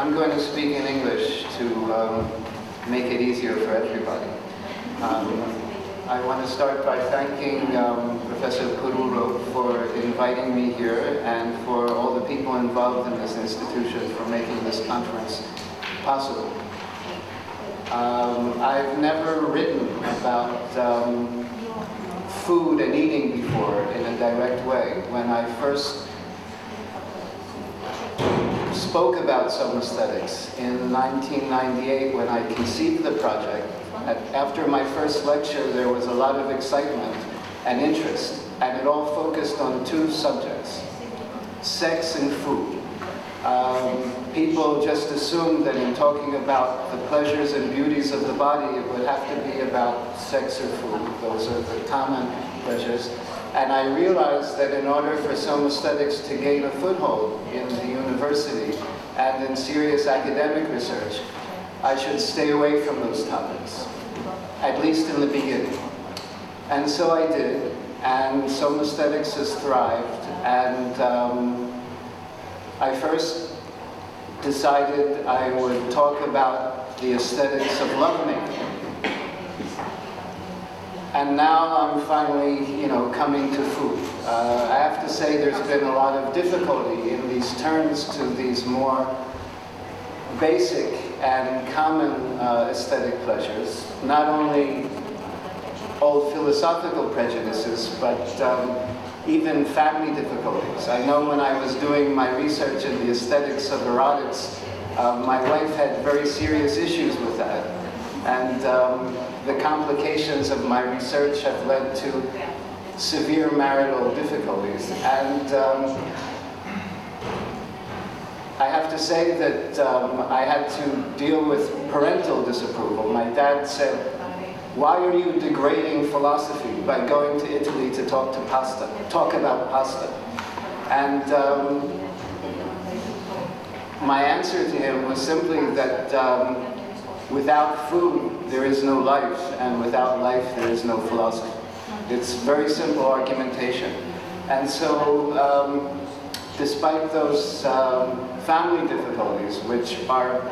I'm going to speak in English to um, make it easier for everybody. Um, I want to start by thanking um, Professor Perullo for inviting me here and for all the people involved in this institution for making this conference possible. Um, I've never written about um, food and eating before in a direct way. When I first spoke about somaesthetics in 1998 when I conceived the project. After my first lecture, there was a lot of excitement and interest, and it all focused on two subjects, sex and food. Um, people just assumed that in talking about the pleasures and beauties of the body, it would have to be about sex or food. Those are the common pleasures. And I realized that in order for Somaesthetics to gain a foothold in the university and in serious academic research, I should stay away from those topics, at least in the beginning. And so I did, and aesthetics has thrived, and um, I first decided I would talk about the aesthetics of lovemaking. And now I'm finally, you know, coming to food. Uh, I have to say there's been a lot of difficulty in these turns to these more basic and common uh, aesthetic pleasures, not only old philosophical prejudices, but um, even family difficulties. I know when I was doing my research in the aesthetics of erotics, uh, my wife had very serious issues with that. And um, the complications of my research have led to severe marital difficulties. And um, I have to say that um, I had to deal with parental disapproval. My dad said, why are you degrading philosophy by going to Italy to talk to pasta, talk about pasta? And um, my answer to him was simply that um, Without food, there is no life, and without life, there is no philosophy. It's very simple argumentation. And so, um, despite those um, family difficulties, which are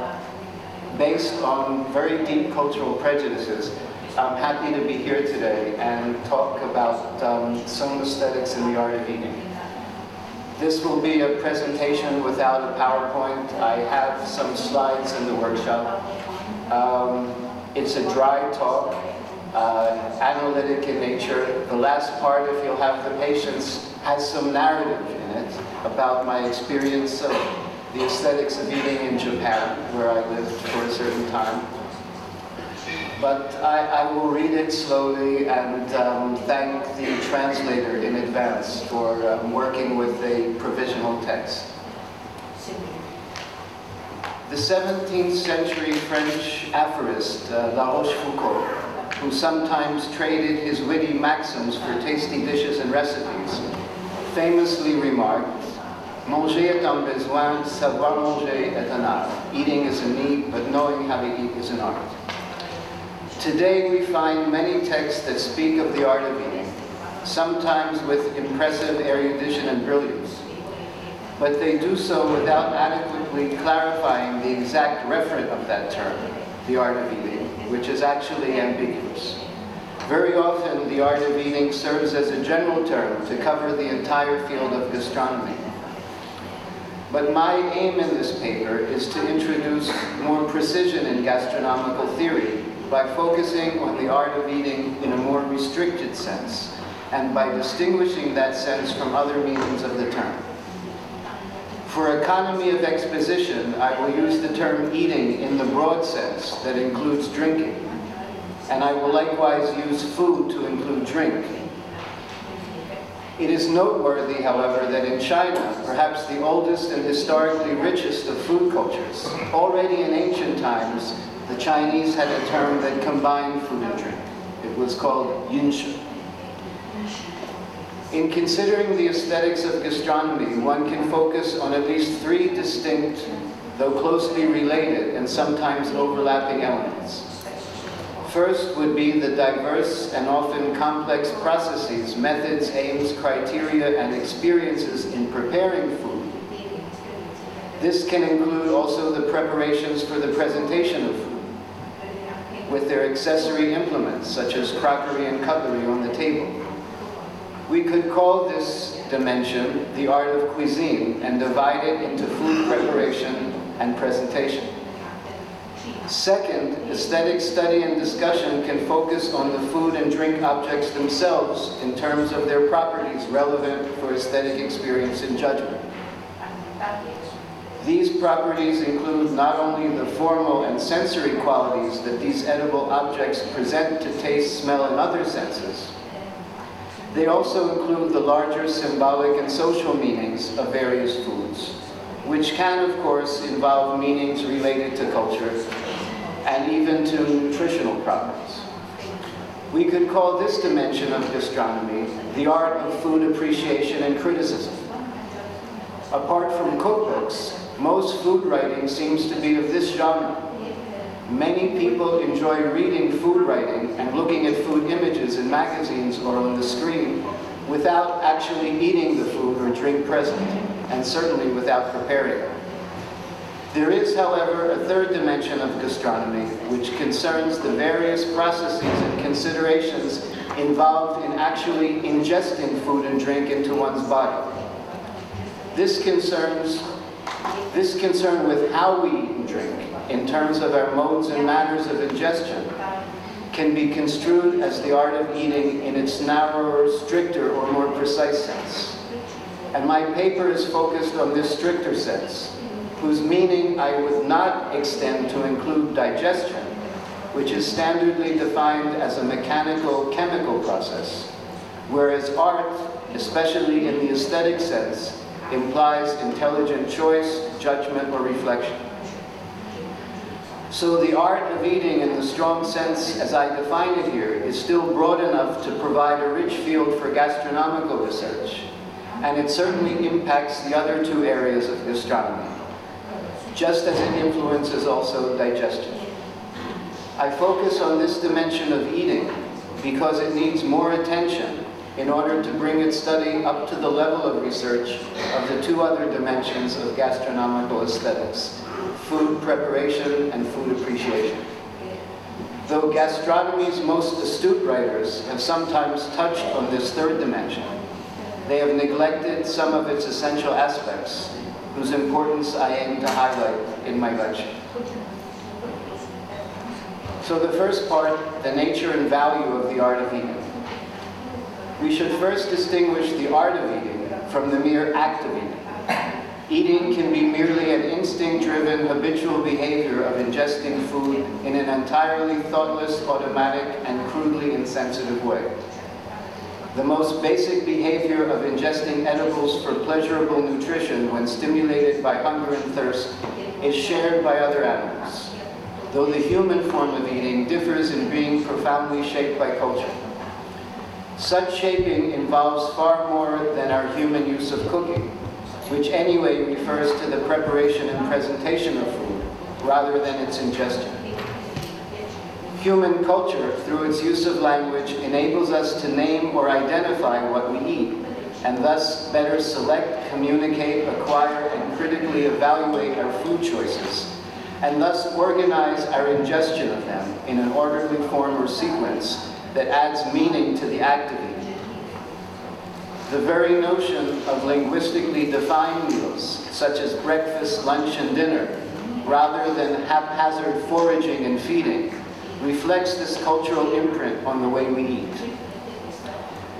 based on very deep cultural prejudices, I'm happy to be here today and talk about um, somaesthetics in the art of eating. This will be a presentation without a PowerPoint. I have some slides in the workshop. Um, it's a dry talk, uh, analytic in nature. The last part, if you'll have the patience, has some narrative in it about my experience of the aesthetics of eating in Japan, where I lived for a certain time. But I, I will read it slowly and um, thank the translator in advance for um, working with a provisional text. The 17th century French aphorist uh, La Rochefoucauld, who sometimes traded his witty maxims for tasty dishes and recipes, famously remarked, Manger est un besoin, savoir manger est un art. Eating is a need, but knowing how to eat is an art. Today we find many texts that speak of the art of eating, sometimes with impressive erudition and brilliance but they do so without adequately clarifying the exact referent of that term, the art of eating, which is actually ambiguous. Very often, the art of eating serves as a general term to cover the entire field of gastronomy. But my aim in this paper is to introduce more precision in gastronomical theory by focusing on the art of eating in a more restricted sense, and by distinguishing that sense from other meanings of the term. For economy of exposition, I will use the term eating in the broad sense that includes drinking. And I will likewise use food to include drink. It is noteworthy, however, that in China, perhaps the oldest and historically richest of food cultures, already in ancient times, the Chinese had a term that combined food and drink. It was called yinshi. In considering the aesthetics of gastronomy, one can focus on at least three distinct, though closely related and sometimes overlapping elements. First would be the diverse and often complex processes, methods, aims, criteria, and experiences in preparing food. This can include also the preparations for the presentation of food, with their accessory implements, such as crockery and cutlery on the table. We could call this dimension the art of cuisine and divide it into food preparation and presentation. Second, aesthetic study and discussion can focus on the food and drink objects themselves in terms of their properties relevant for aesthetic experience and judgment. These properties include not only the formal and sensory qualities that these edible objects present to taste, smell, and other senses, they also include the larger symbolic and social meanings of various foods, which can, of course, involve meanings related to culture and even to nutritional properties. We could call this dimension of gastronomy the art of food appreciation and criticism. Apart from cookbooks, most food writing seems to be of this genre. Many people enjoy reading food writing and looking at food images in magazines or on the screen without actually eating the food or drink present, and certainly without preparing it. There is, however, a third dimension of gastronomy, which concerns the various processes and considerations involved in actually ingesting food and drink into one's body. This concerns this concern with how we drink, in terms of our modes and manners of ingestion, can be construed as the art of eating in its narrower, stricter, or more precise sense. And my paper is focused on this stricter sense, whose meaning I would not extend to include digestion, which is standardly defined as a mechanical chemical process, whereas art, especially in the aesthetic sense, implies intelligent choice, judgment, or reflection. So the art of eating in the strong sense as I define it here is still broad enough to provide a rich field for gastronomical research, and it certainly impacts the other two areas of gastronomy, just as it influences also digestion. I focus on this dimension of eating because it needs more attention in order to bring its study up to the level of research of the two other dimensions of gastronomical aesthetics, food preparation and food appreciation. Though gastronomy's most astute writers have sometimes touched on this third dimension, they have neglected some of its essential aspects, whose importance I aim to highlight in my lecture. So the first part, the nature and value of the art of eating. We should first distinguish the art of eating from the mere act of eating. Eating can be merely an instinct-driven habitual behavior of ingesting food in an entirely thoughtless, automatic, and crudely insensitive way. The most basic behavior of ingesting edibles for pleasurable nutrition when stimulated by hunger and thirst is shared by other animals, though the human form of eating differs in being profoundly shaped by culture. Such shaping involves far more than our human use of cooking, which anyway refers to the preparation and presentation of food, rather than its ingestion. Human culture, through its use of language, enables us to name or identify what we eat, and thus better select, communicate, acquire, and critically evaluate our food choices, and thus organize our ingestion of them in an orderly form or sequence that adds meaning to the act of eating. The very notion of linguistically defined meals, such as breakfast, lunch, and dinner, rather than haphazard foraging and feeding, reflects this cultural imprint on the way we eat.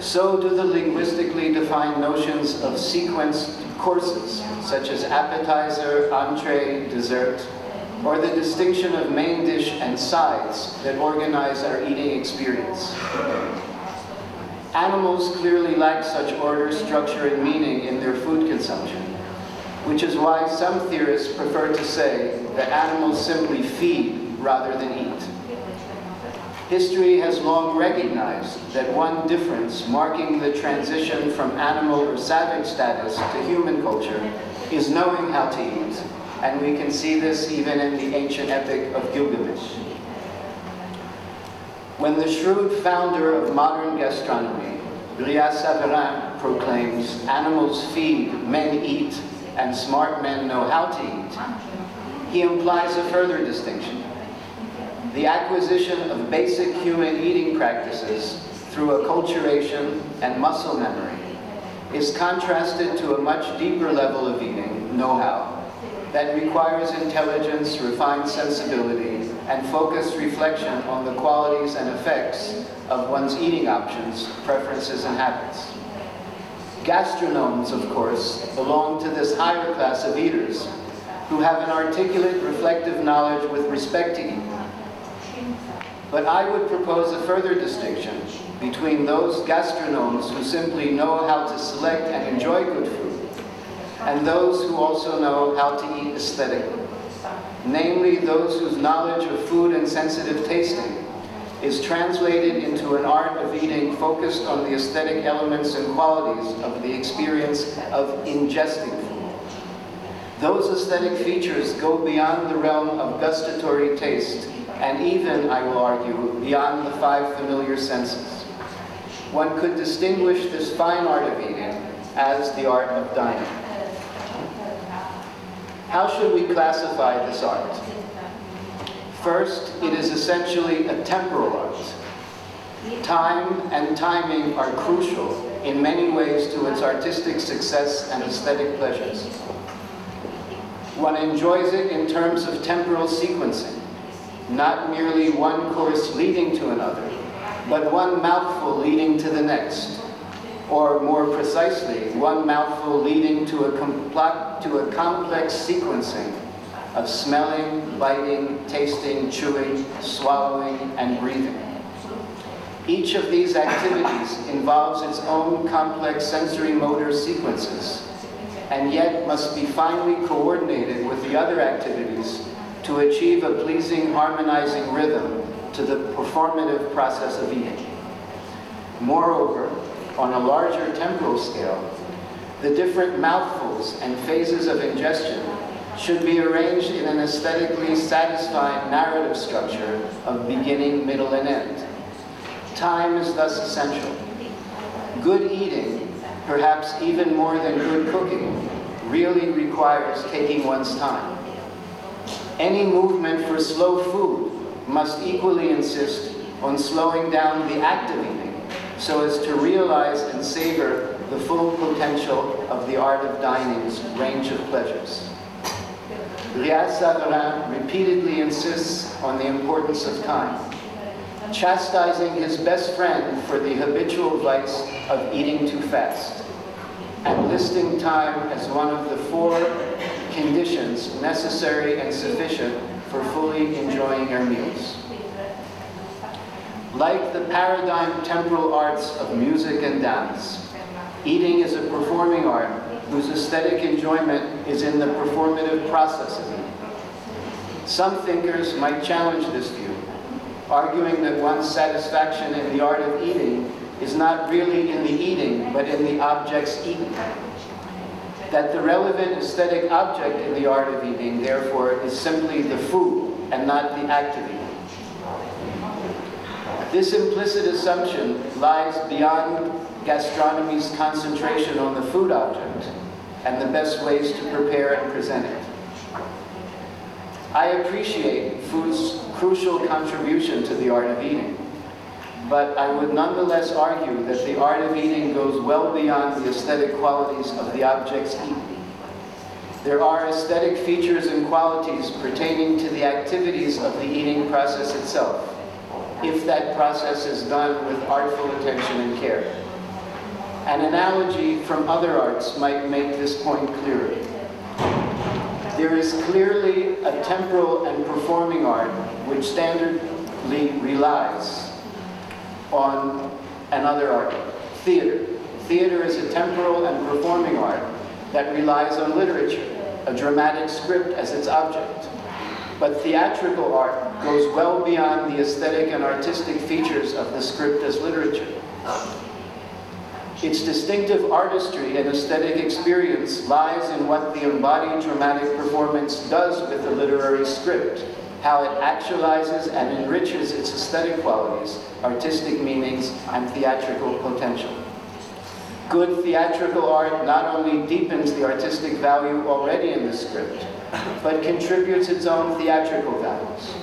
So do the linguistically defined notions of sequenced courses, such as appetizer, entree, dessert, or the distinction of main dish and sides that organize our eating experience. Animals clearly lack such order, structure, and meaning in their food consumption, which is why some theorists prefer to say that animals simply feed rather than eat. History has long recognized that one difference marking the transition from animal or savage status to human culture is knowing how to eat and we can see this even in the ancient epic of Gilgamesh. When the shrewd founder of modern gastronomy, Brillat Savarin proclaims, animals feed, men eat, and smart men know how to eat, he implies a further distinction. The acquisition of basic human eating practices through acculturation and muscle memory is contrasted to a much deeper level of eating, know-how, that requires intelligence, refined sensibility, and focused reflection on the qualities and effects of one's eating options, preferences, and habits. Gastronomes, of course, belong to this higher class of eaters who have an articulate, reflective knowledge with respect to eating. But I would propose a further distinction between those gastronomes who simply know how to select and enjoy good food, and those who also know how to eat aesthetically. Namely, those whose knowledge of food and sensitive tasting is translated into an art of eating focused on the aesthetic elements and qualities of the experience of ingesting food. Those aesthetic features go beyond the realm of gustatory taste and even, I will argue, beyond the five familiar senses. One could distinguish this fine art of eating as the art of dining. How should we classify this art? First, it is essentially a temporal art. Time and timing are crucial in many ways to its artistic success and aesthetic pleasures. One enjoys it in terms of temporal sequencing, not merely one course leading to another, but one mouthful leading to the next, or more precisely, one mouthful leading to a, to a complex sequencing of smelling, biting, tasting, chewing, swallowing, and breathing. Each of these activities involves its own complex sensory motor sequences, and yet must be finely coordinated with the other activities to achieve a pleasing harmonizing rhythm to the performative process of eating. Moreover, on a larger temporal scale, the different mouthfuls and phases of ingestion should be arranged in an aesthetically satisfying narrative structure of beginning, middle, and end. Time is thus essential. Good eating, perhaps even more than good cooking, really requires taking one's time. Any movement for slow food must equally insist on slowing down the act of eating so as to realize and savor the full potential of the art of dining's range of pleasures. Brillat Savarin repeatedly insists on the importance of time, chastising his best friend for the habitual vice of eating too fast, and listing time as one of the four conditions necessary and sufficient for fully enjoying your meals. Like the paradigm temporal arts of music and dance, eating is a performing art whose aesthetic enjoyment is in the performative process of eating. Some thinkers might challenge this view, arguing that one's satisfaction in the art of eating is not really in the eating, but in the objects eaten. That the relevant aesthetic object in the art of eating, therefore, is simply the food and not the act of eating. This implicit assumption lies beyond gastronomy's concentration on the food object and the best ways to prepare and present it. I appreciate food's crucial contribution to the art of eating, but I would nonetheless argue that the art of eating goes well beyond the aesthetic qualities of the objects eaten. There are aesthetic features and qualities pertaining to the activities of the eating process itself if that process is done with artful attention and care. An analogy from other arts might make this point clearer. There is clearly a temporal and performing art which standardly relies on another art, theater. Theater is a temporal and performing art that relies on literature, a dramatic script as its object. But theatrical art goes well beyond the aesthetic and artistic features of the script as literature. Its distinctive artistry and aesthetic experience lies in what the embodied dramatic performance does with the literary script, how it actualizes and enriches its aesthetic qualities, artistic meanings, and theatrical potential. Good theatrical art not only deepens the artistic value already in the script, but contributes its own theatrical values.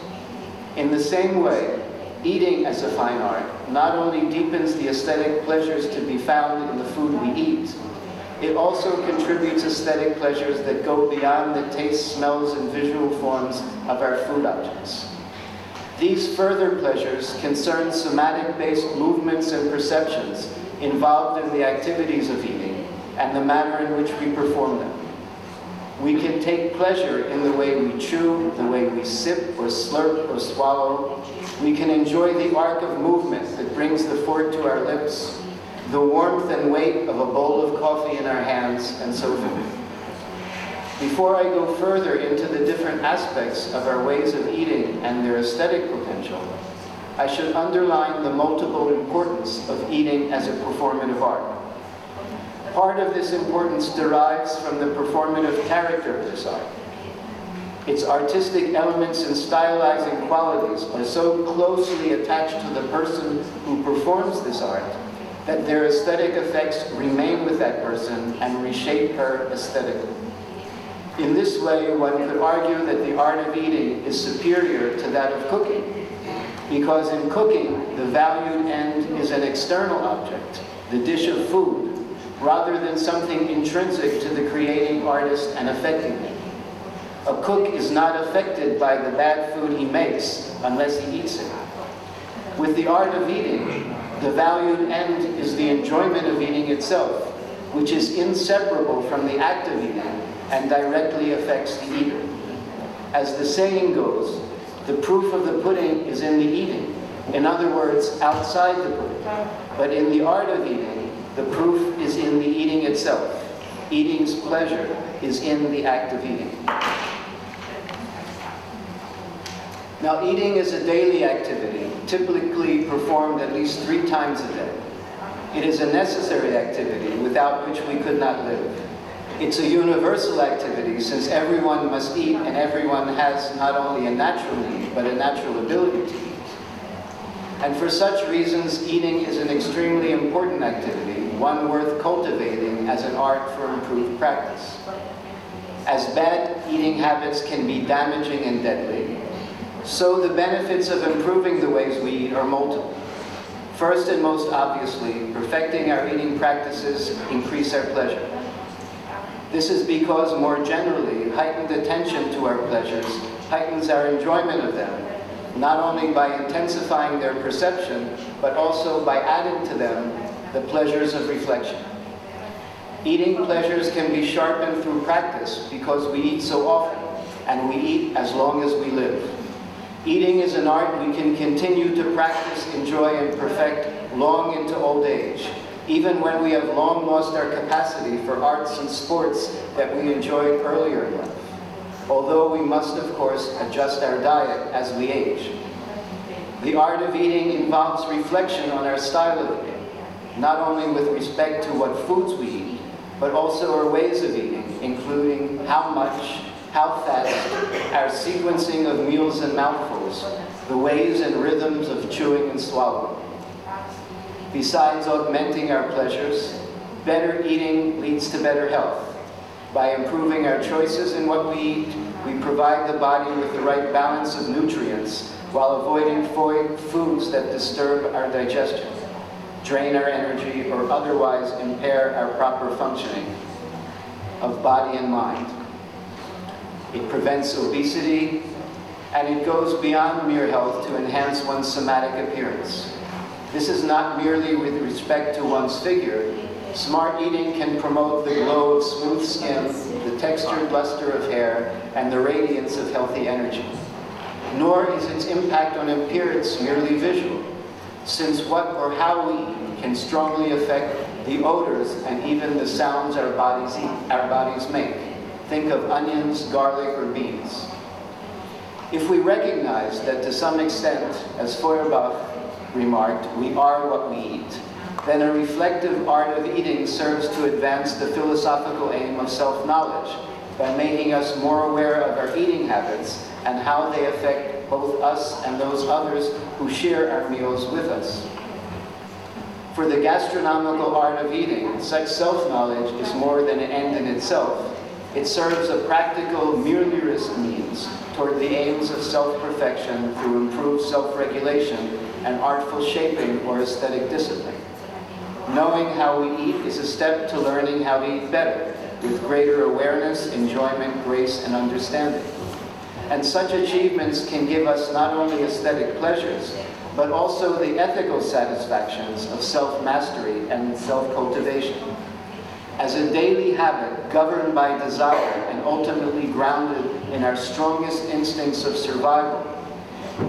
In the same way, eating as a fine art not only deepens the aesthetic pleasures to be found in the food we eat, it also contributes aesthetic pleasures that go beyond the taste, smells, and visual forms of our food objects. These further pleasures concern somatic-based movements and perceptions involved in the activities of eating and the manner in which we perform them. We can take pleasure in the way we chew, the way we sip or slurp or swallow. We can enjoy the arc of movement that brings the fork to our lips, the warmth and weight of a bowl of coffee in our hands, and so forth. Before I go further into the different aspects of our ways of eating and their aesthetic potential, I should underline the multiple importance of eating as a performative art. Part of this importance derives from the performative character of this art. Its artistic elements and stylizing qualities are so closely attached to the person who performs this art that their aesthetic effects remain with that person and reshape her aesthetically. In this way, one could argue that the art of eating is superior to that of cooking, because in cooking, the valued end is an external object, the dish of food, rather than something intrinsic to the creating artist and affecting him. A cook is not affected by the bad food he makes unless he eats it. With the art of eating, the valued end is the enjoyment of eating itself, which is inseparable from the act of eating and directly affects the eater. As the saying goes, the proof of the pudding is in the eating. In other words, outside the pudding. But in the art of eating, the proof is in the eating itself. Eating's pleasure is in the act of eating. Now, eating is a daily activity, typically performed at least three times a day. It is a necessary activity without which we could not live. It's a universal activity since everyone must eat and everyone has not only a natural need, but a natural ability to eat. And for such reasons, eating is an extremely important activity, one worth cultivating as an art for improved practice. As bad eating habits can be damaging and deadly, so the benefits of improving the ways we eat are multiple. First and most obviously, perfecting our eating practices increase our pleasure. This is because, more generally, heightened attention to our pleasures heightens our enjoyment of them, not only by intensifying their perception, but also by adding to them the pleasures of reflection. Eating pleasures can be sharpened through practice because we eat so often, and we eat as long as we live. Eating is an art we can continue to practice, enjoy, and perfect long into old age even when we have long lost our capacity for arts and sports that we enjoyed earlier in life. Although we must, of course, adjust our diet as we age. The art of eating involves reflection on our style of eating, not only with respect to what foods we eat, but also our ways of eating, including how much, how fast, our sequencing of meals and mouthfuls, the ways and rhythms of chewing and swallowing. Besides augmenting our pleasures, better eating leads to better health. By improving our choices in what we eat, we provide the body with the right balance of nutrients while avoiding foods that disturb our digestion, drain our energy, or otherwise impair our proper functioning of body and mind. It prevents obesity, and it goes beyond mere health to enhance one's somatic appearance. This is not merely with respect to one's figure. Smart eating can promote the glow of smooth skin, the textured luster of hair, and the radiance of healthy energy. Nor is its impact on appearance merely visual, since what or how we eat can strongly affect the odors and even the sounds our bodies eat, our bodies make. Think of onions, garlic, or beans. If we recognize that to some extent, as Feuerbach remarked, we are what we eat, then a reflective art of eating serves to advance the philosophical aim of self-knowledge by making us more aware of our eating habits and how they affect both us and those others who share our meals with us. For the gastronomical art of eating, such self-knowledge is more than an end in itself. It serves a practical, meliorative means toward the aims of self-perfection through improved self-regulation and artful shaping or aesthetic discipline. Knowing how we eat is a step to learning how to eat better, with greater awareness, enjoyment, grace, and understanding. And such achievements can give us not only aesthetic pleasures, but also the ethical satisfactions of self-mastery and self-cultivation. As a daily habit governed by desire and ultimately grounded in our strongest instincts of survival,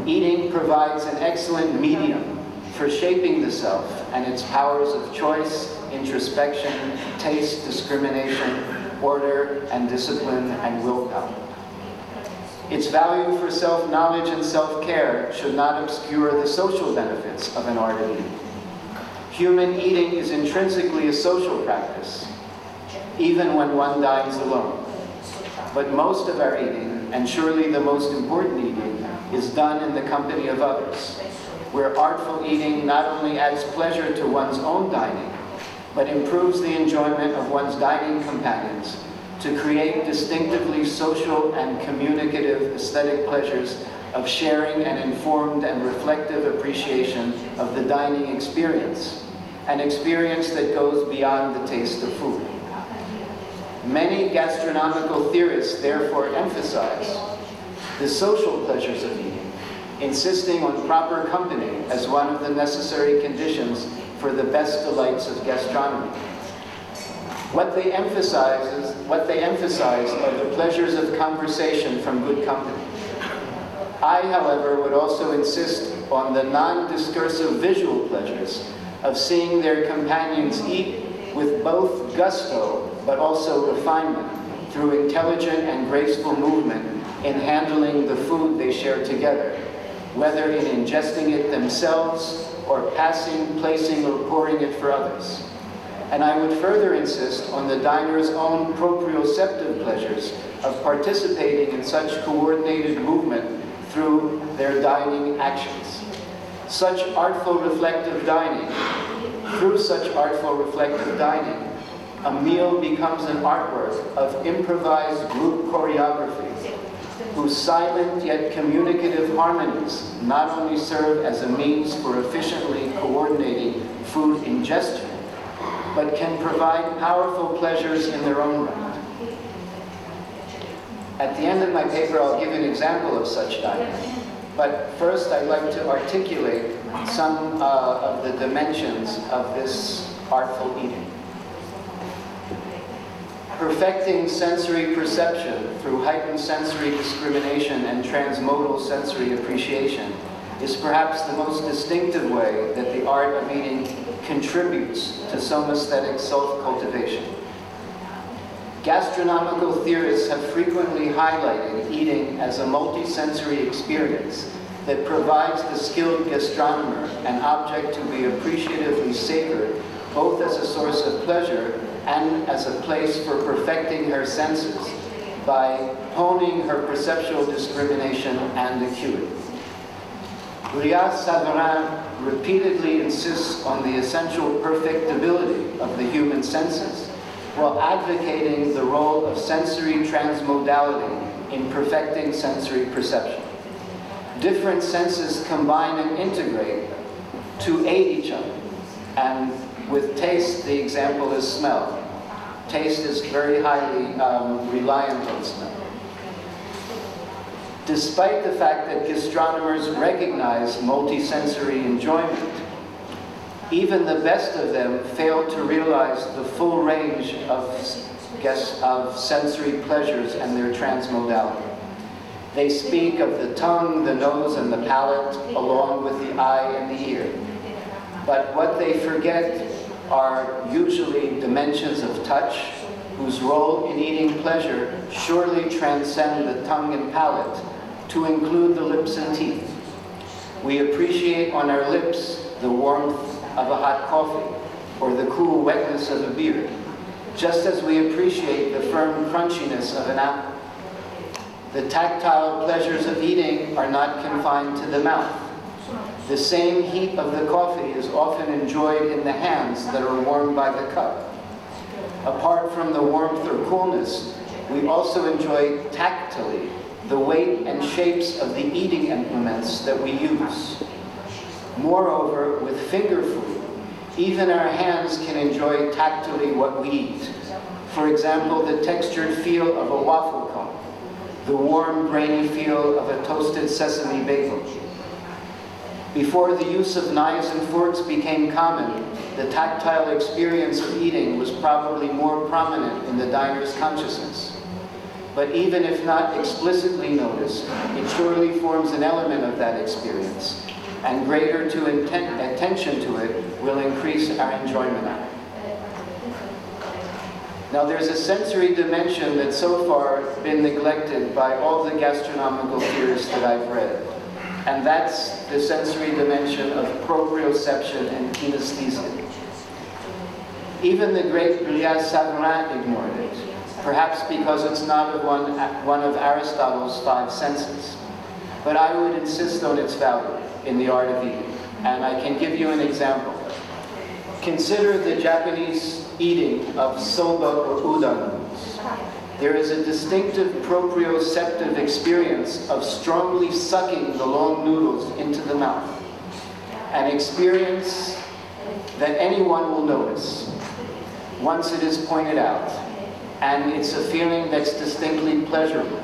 eating provides an excellent medium for shaping the self and its powers of choice, introspection, taste, discrimination, order, and discipline, and willpower. Its value for self-knowledge and self-care should not obscure the social benefits of an art of eating. Human eating is intrinsically a social practice, even when one dines alone. But most of our eating, and surely the most important eating, is done in the company of others, where artful eating not only adds pleasure to one's own dining, but improves the enjoyment of one's dining companions to create distinctively social and communicative aesthetic pleasures of sharing an informed and reflective appreciation of the dining experience, an experience that goes beyond the taste of food. Many gastronomical theorists therefore emphasize the social pleasures of eating, insisting on proper company as one of the necessary conditions for the best delights of gastronomy. What they emphasize is, what they emphasize are the pleasures of conversation from good company. I, however, would also insist on the non-discursive visual pleasures of seeing their companions eat with both gusto but also refinement through intelligent and graceful movement in handling the food they share together, whether in ingesting it themselves or passing, placing, or pouring it for others. And I would further insist on the diner's own proprioceptive pleasures of participating in such coordinated movement through their dining actions. Such artful reflective dining, through such artful reflective dining, a meal becomes an artwork of improvised group choreography, whose silent yet communicative harmonies not only serve as a means for efficiently coordinating food ingestion, but can provide powerful pleasures in their own right. At the end of my paper, I'll give an example of such dining. But first, I'd like to articulate some uh, of the dimensions of this artful eating. Perfecting sensory perception through heightened sensory discrimination and transmodal sensory appreciation is perhaps the most distinctive way that the art of eating contributes to somaesthetic self-cultivation. Gastronomical theorists have frequently highlighted eating as a multisensory experience that provides the skilled gastronomer an object to be appreciatively savored both as a source of pleasure and as a place for perfecting her senses by honing her perceptual discrimination and acuity. Brillat Savarin repeatedly insists on the essential perfectibility of the human senses while advocating the role of sensory transmodality in perfecting sensory perception. Different senses combine and integrate to aid each other. And with taste, the example is smell. Taste is very highly um, reliant on smell despite the fact that gastronomers recognize multisensory enjoyment. Even the best of them fail to realize the full range of, of sensory pleasures and their transmodality. They speak of the tongue, the nose, and the palate, along with the eye and the ear. But what they forget are usually dimensions of touch, whose role in eating pleasure surely transcend the tongue and palate to include the lips and teeth. We appreciate on our lips the warmth of a hot coffee or the cool wetness of a beer, just as we appreciate the firm crunchiness of an apple. The tactile pleasures of eating are not confined to the mouth. The same heat of the coffee is often enjoyed in the hands that are warmed by the cup. Apart from the warmth or coolness, we also enjoy tactily the weight and shapes of the eating implements that we use. Moreover, with finger food, even our hands can enjoy tactily what we eat. For example, the textured feel of a waffle cone, the warm, grainy feel of a toasted sesame bagel. Before the use of knives and forks became common, the tactile experience of eating was probably more prominent in the diner's consciousness. But even if not explicitly noticed, it surely forms an element of that experience, and greater to attention to it will increase our enjoyment. Of it. Now there's a sensory dimension that's so far been neglected by all the gastronomical theorists that I've read. And that's the sensory dimension of proprioception and kinesthesia. Even the great Brillat Savarin ignored it, perhaps because it's not one, one of Aristotle's five senses. But I would insist on its value in the art of eating, and I can give you an example. Consider the Japanese eating of soba or udon. There is a distinctive proprioceptive experience of strongly sucking the long noodles into the mouth. An experience that anyone will notice once it is pointed out. And it's a feeling that's distinctly pleasurable.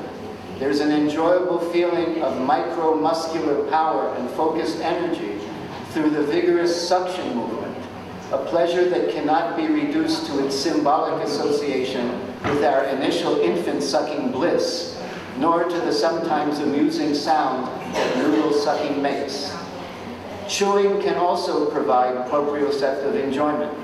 There's an enjoyable feeling of micromuscular power and focused energy through the vigorous suction movement, a pleasure that cannot be reduced to its symbolic association with our initial infant sucking bliss, nor to the sometimes amusing sound that noodle sucking makes. Chewing can also provide proprioceptive enjoyment.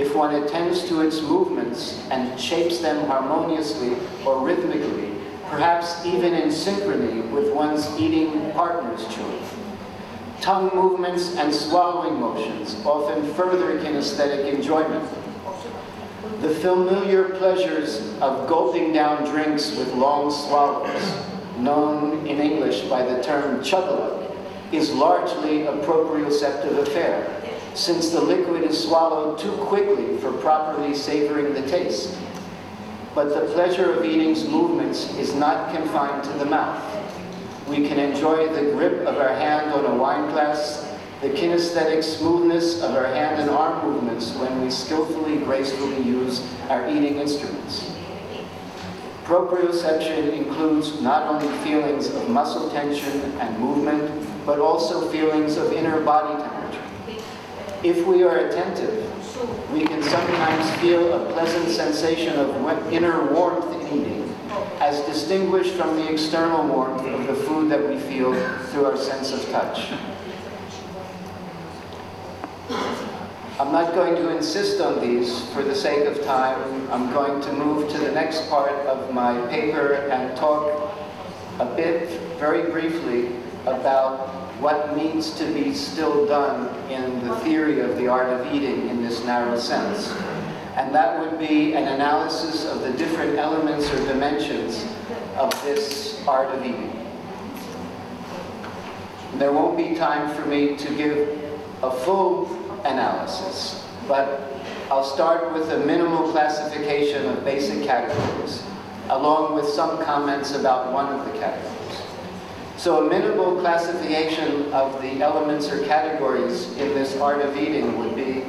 If one attends to its movements and shapes them harmoniously or rhythmically, perhaps even in synchrony with one's eating partner's chewing. Tongue movements and swallowing motions often further kinesthetic enjoyment. The familiar pleasures of gulping down drinks with long swallows, known in English by the term chug is largely a proprioceptive affair, since the liquid is swallowed too quickly for properly savoring the taste. But the pleasure of eating's movements is not confined to the mouth. We can enjoy the grip of our hand on a wine glass, the kinesthetic smoothness of our hand and arm movements when we skillfully, gracefully use our eating instruments. Proprioception includes not only feelings of muscle tension and movement, but also feelings of inner body temperature. If we are attentive, we can sometimes feel a pleasant sensation of inner warmth in eating, as distinguished from the external warmth of the food that we feel through our sense of touch. I'm not going to insist on these for the sake of time. I'm going to move to the next part of my paper and talk a bit, very briefly, about what needs to be still done in the theory of the art of eating in this narrow sense. And that would be an analysis of the different elements or dimensions of this art of eating. There won't be time for me to give a full analysis, but I'll start with a minimal classification of basic categories, along with some comments about one of the categories. So a minimal classification of the elements or categories in this art of eating would be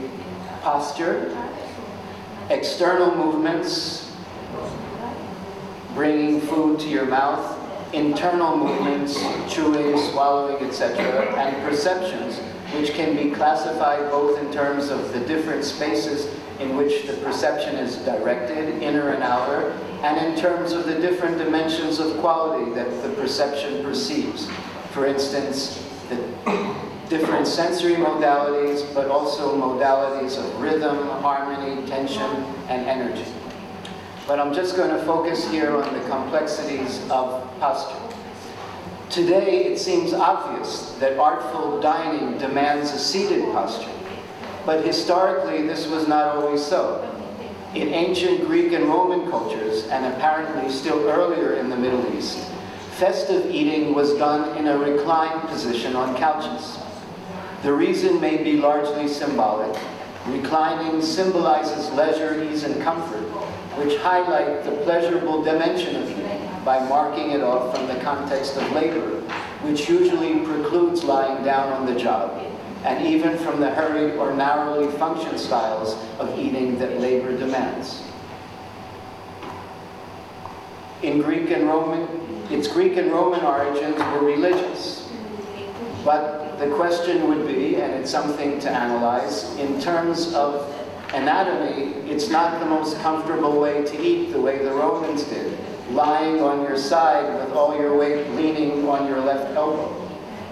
posture, external movements, bringing food to your mouth, internal movements, chewing, swallowing, etc., and perceptions, which can be classified both in terms of the different spaces in which the perception is directed, inner and outer, and in terms of the different dimensions of quality that the perception perceives. For instance, the different sensory modalities, but also modalities of rhythm, harmony, tension, and energy. But I'm just going to focus here on the complexities of posture. Today, it seems obvious that artful dining demands a seated posture. But historically, this was not always so. In ancient Greek and Roman cultures, and apparently still earlier in the Middle East, festive eating was done in a reclined position on couches. The reason may be largely symbolic. Reclining symbolizes leisure, ease, and comfort, which highlight the pleasurable dimension of eating by marking it off from the context of labor, which usually precludes lying down on the job, and even from the hurried or narrowly functioned styles of eating that labor demands. In Greek and Roman, its Greek and Roman origins were religious. But the question would be, and it's something to analyze, in terms of anatomy, it's not the most comfortable way to eat the way the Romans did, lying on your side with all your weight leaning on your left elbow.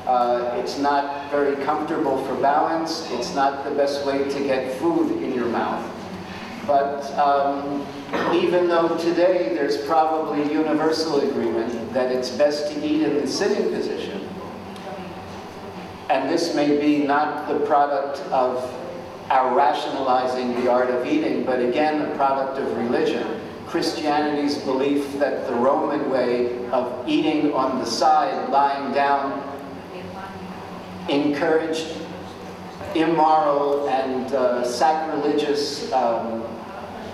Uh, it's not very comfortable for balance. It's not the best way to get food in your mouth. But um, even though today there's probably universal agreement that it's best to eat in the sitting position, and this may be not the product of our rationalizing the art of eating, but again, a product of religion. Christianity's belief that the Roman way of eating on the side, lying down, encouraged immoral and uh, sacrilegious um,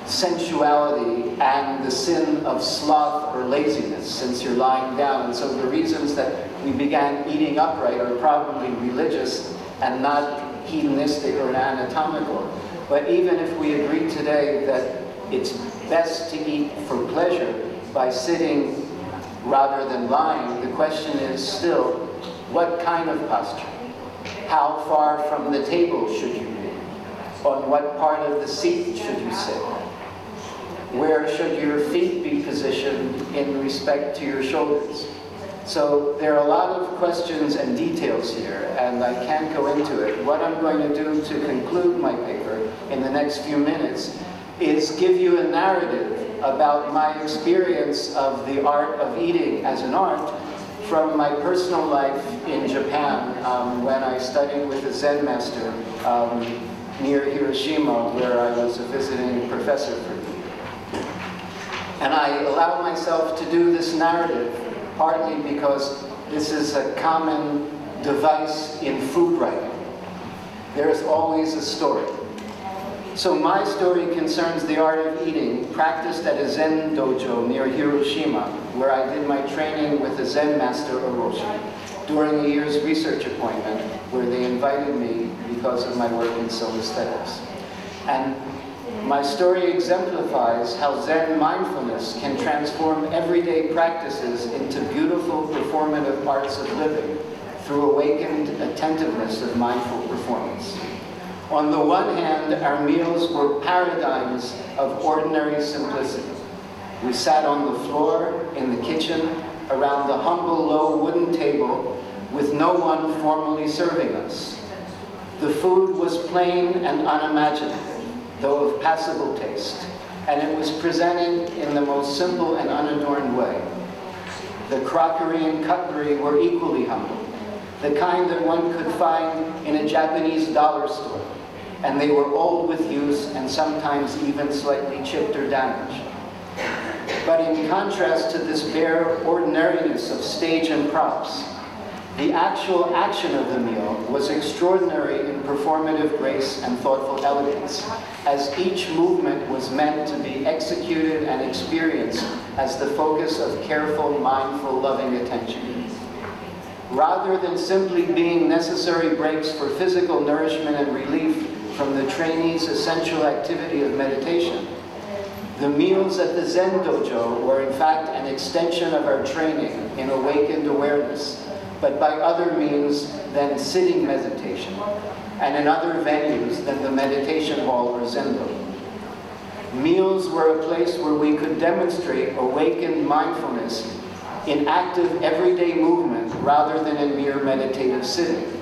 sensuality and the sin of sloth or laziness since you're lying down. And so the reasons that we began eating upright are probably religious and not hedonistic or anatomical. But even if we agree today that it's best to eat for pleasure by sitting rather than lying, the question is still, what kind of posture? How far from the table should you be? On what part of the seat should you sit? Where should your feet be positioned in respect to your shoulders? So there are a lot of questions and details here, and I can't go into it. What I'm going to do to conclude my paper in the next few minutes is give you a narrative about my experience of the art of eating as an art from my personal life in Japan um, when I studied with a Zen master um, near Hiroshima where I was a visiting professor for and I allow myself to do this narrative partly because this is a common device in food writing. There is always a story. So my story concerns the art of eating practiced at a Zen dojo near Hiroshima, where I did my training with a Zen master Oroshi during a year's research appointment where they invited me because of my work in somaesthetics. And my story exemplifies how Zen mindfulness can transform everyday practices into beautiful performative arts of living through awakened attentiveness of mindful performance. On the one hand, our meals were paradigms of ordinary simplicity. We sat on the floor in the kitchen around the humble low wooden table with no one formally serving us. The food was plain and unimaginative though of passable taste, and it was presented in the most simple and unadorned way. The crockery and cutlery were equally humble, the kind that one could find in a Japanese dollar store, and they were old with use and sometimes even slightly chipped or damaged. But in contrast to this bare ordinariness of stage and props, the actual action of the meal was extraordinary in performative grace and thoughtful elegance, as each movement was meant to be executed and experienced as the focus of careful, mindful, loving attention. Rather than simply being necessary breaks for physical nourishment and relief from the trainee's essential activity of meditation, the meals at the Zen dojo were in fact an extension of our training in awakened awareness but by other means than sitting meditation, and in other venues than the meditation hall or zendo. Meals were a place where we could demonstrate awakened mindfulness in active everyday movement rather than in mere meditative sitting.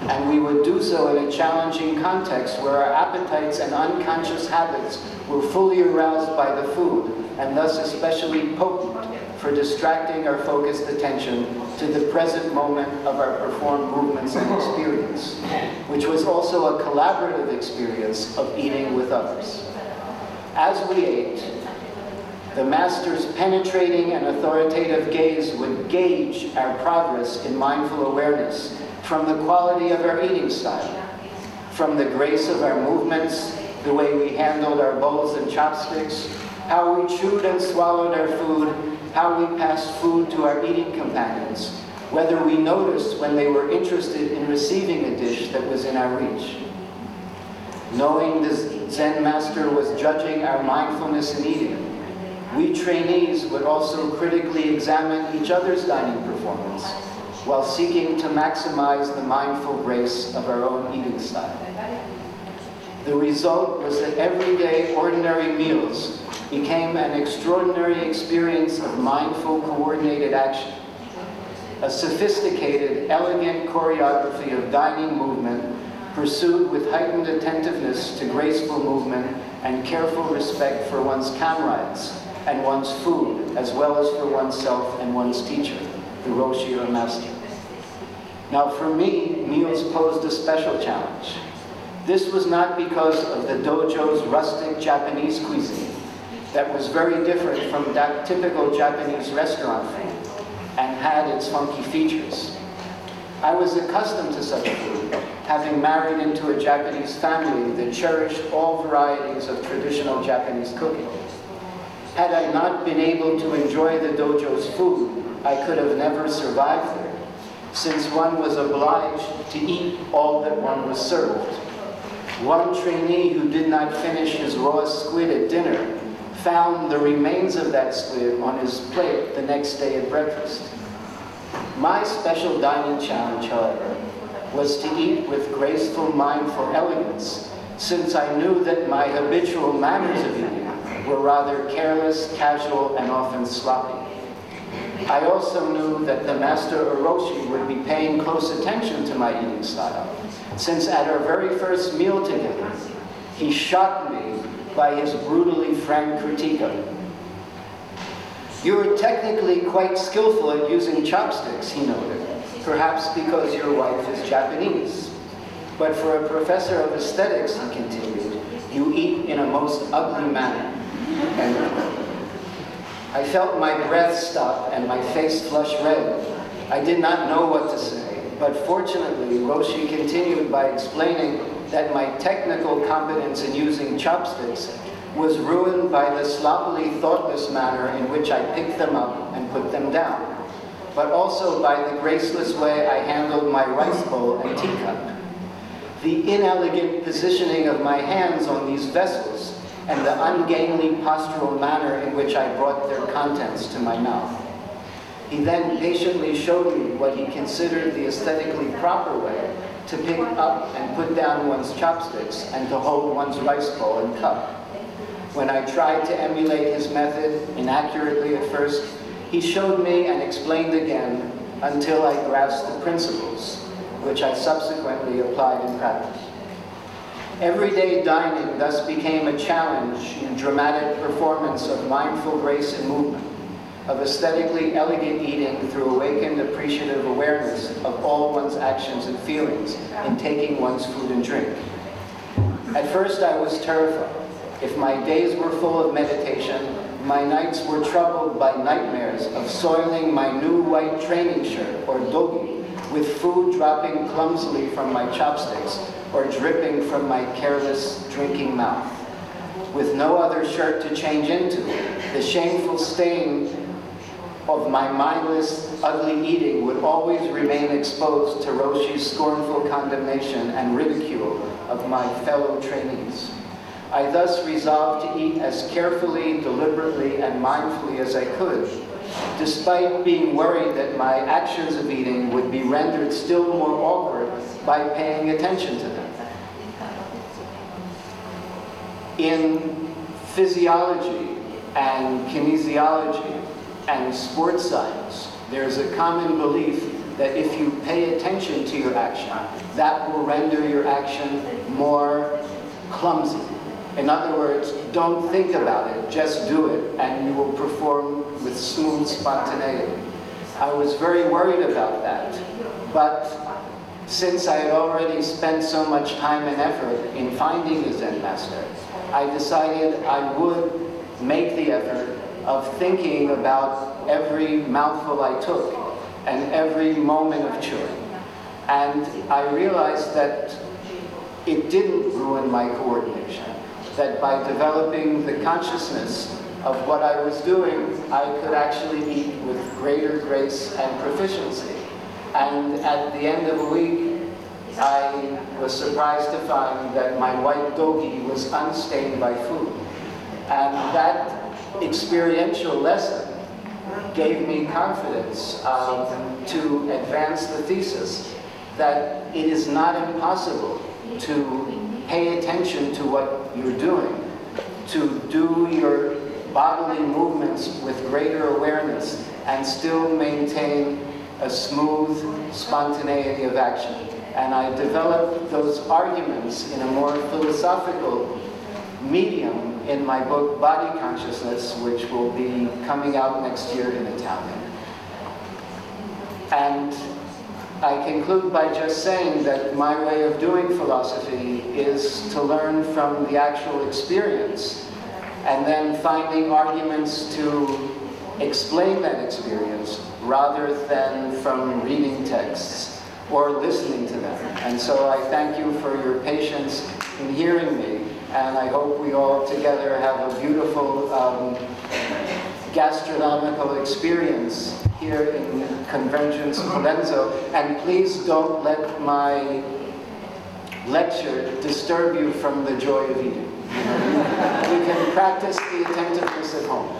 And we would do so in a challenging context where our appetites and unconscious habits were fully aroused by the food, and thus especially potent for distracting our focused attention to the present moment of our performed movements and experience, which was also a collaborative experience of eating with others. As we ate, the Master's penetrating and authoritative gaze would gauge our progress in mindful awareness from the quality of our eating style, from the grace of our movements, the way we handled our bowls and chopsticks, how we chewed and swallowed our food, how we passed food to our eating companions, whether we noticed when they were interested in receiving a dish that was in our reach. Knowing this Zen master was judging our mindfulness in eating, we trainees would also critically examine each other's dining performance while seeking to maximize the mindful grace of our own eating style. The result was that everyday ordinary meals became an extraordinary experience of mindful coordinated action. A sophisticated, elegant choreography of dining movement pursued with heightened attentiveness to graceful movement and careful respect for one's comrades and one's food, as well as for oneself and one's teacher, the Roshi or master. Now for me, meals posed a special challenge. This was not because of the dojo's rustic Japanese cuisine that was very different from that typical Japanese restaurant food and had its funky features. I was accustomed to such food, having married into a Japanese family that cherished all varieties of traditional Japanese cooking. Had I not been able to enjoy the dojo's food, I could have never survived there, since one was obliged to eat all that one was served. One trainee who did not finish his raw squid at dinner found the remains of that squid on his plate the next day at breakfast. My special dining challenge, however, was to eat with graceful, mindful elegance, since I knew that my habitual manners of eating were rather careless, casual, and often sloppy. I also knew that the master Oroshi would be paying close attention to my eating style, since at our very first meal together, he shocked me by his brutally frank critique of it. You're technically quite skillful at using chopsticks, he noted, perhaps because your wife is Japanese. But for a professor of aesthetics, he continued, you eat in a most ugly manner. I felt my breath stop and my face flush red. I did not know what to say, but fortunately, Roshi continued by explaining that my technical competence in using chopsticks was ruined by the sloppily thoughtless manner in which I picked them up and put them down, but also by the graceless way I handled my rice bowl and teacup. The inelegant positioning of my hands on these vessels and the ungainly postural manner in which I brought their contents to my mouth. He then patiently showed me what he considered the aesthetically proper way to pick up and put down one's chopsticks and to hold one's rice bowl and cup. When I tried to emulate his method, inaccurately at first, he showed me and explained again until I grasped the principles, which I subsequently applied in practice. Everyday dining thus became a challenge in dramatic performance of mindful grace and movement, of aesthetically elegant eating through awakened appreciative awareness of all one's actions and feelings in taking one's food and drink. At first I was terrified. If my days were full of meditation, my nights were troubled by nightmares of soiling my new white training shirt, or dogi, with food dropping clumsily from my chopsticks or dripping from my careless drinking mouth. With no other shirt to change into, the shameful stain of my mindless, ugly eating would always remain exposed to Roshi's scornful condemnation and ridicule of my fellow trainees. I thus resolved to eat as carefully, deliberately, and mindfully as I could, despite being worried that my actions of eating would be rendered still more awkward by paying attention to them. In physiology and kinesiology and sports science, there's a common belief that if you pay attention to your action, that will render your action more clumsy. In other words, don't think about it, just do it, and you will perform with smooth spontaneity. I was very worried about that, but since I had already spent so much time and effort in finding a Zen master, I decided I would make the effort of thinking about every mouthful I took and every moment of chewing. And I realized that it didn't ruin my coordination. That by developing the consciousness of what I was doing, I could actually eat with greater grace and proficiency. And at the end of a week, I was surprised to find that my white dogi was unstained by food. And that experiential lesson gave me confidence um, to advance the thesis that it is not impossible to pay attention to what you're doing, to do your bodily movements with greater awareness and still maintain a smooth spontaneity of action. And I developed those arguments in a more philosophical medium in my book Body Consciousness, which will be coming out next year in Italian. And I conclude by just saying that my way of doing philosophy is to learn from the actual experience and then finding arguments to explain that experience rather than from reading texts or listening to them. And so I thank you for your patience in hearing me, and I hope we all together have a beautiful um, gastronomical experience here in Convergence Pollenzo. And please don't let my lecture disturb you from the joy of eating. You can practice the attentiveness at home.